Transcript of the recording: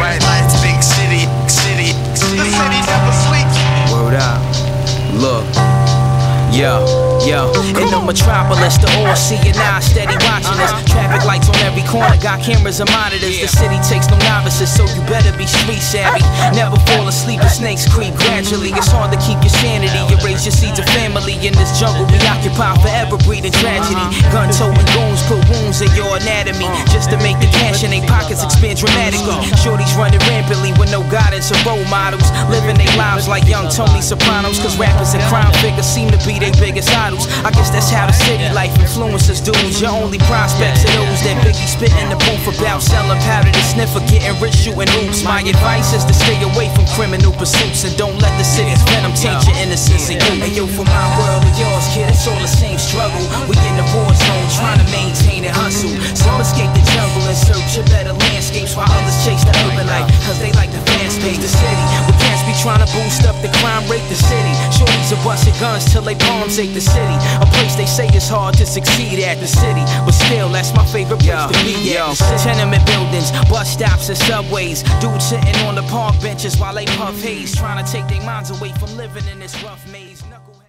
Bright lights, big city, city, city. The city never sleeps. Word up. Look. Yo. Yo, in the metropolis, the all-seeing I steady watching us. Traffic lights on every corner, got cameras and monitors. The city takes no novices, so you better be street savvy. Never fall asleep, the snakes creep gradually. It's hard to keep your sanity, you raise your seeds of family. In this jungle, we occupy forever, breeding tragedy. Gun toting, going put wounds in your anatomy just to make the cash in their pockets expand dramatically. Shorties running rampantly with no guidance or role models, living their lives like young Tony Sopranos. Cause rappers and crime figures seem to be their biggest idols. I guess that's how the city life influences dudes. Your only prospects are those that Biggie spit in the booth about selling powder to sniff or getting rich shooting hoops. My advice is to stay away from criminal pursuits and don't let the city's venom taint your innocence and youth. Hey yo, for my world and yours, kid, it's all the up the city. Shorties are busting guns till they palms ache the city. A place they say is hard to succeed at the city. But still, that's my favorite place to be at. The city. Tenement buildings, bus stops, and subways. Dudes sitting on the park benches while they puff haze. Trying to take their minds away from living in this rough maze.